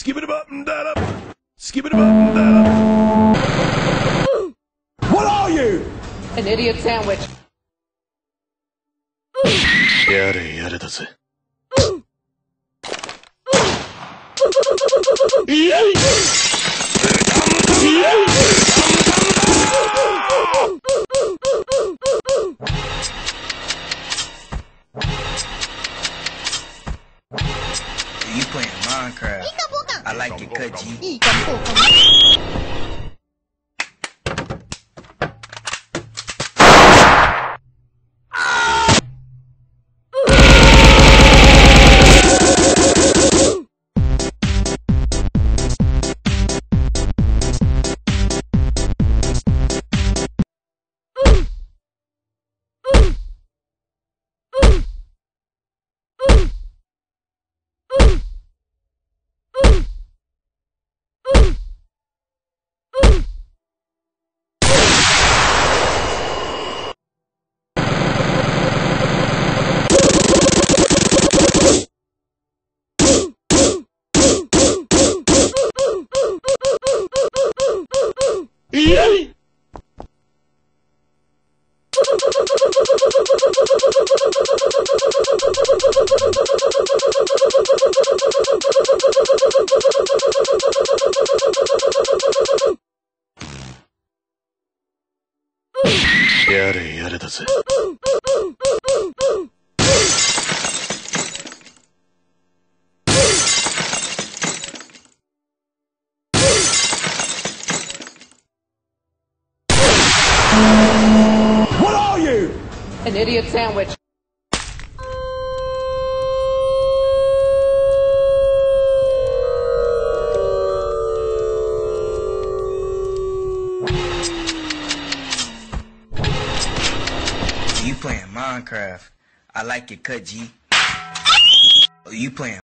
Skip it up and that up. Skip it up and that up. What are you? An idiot sandwich. Yare, yare da. You playing Minecraft. I like it, cut えやれやれだぜ。An idiot sandwich. You playing Minecraft? I like it, cut G. Oh, you playing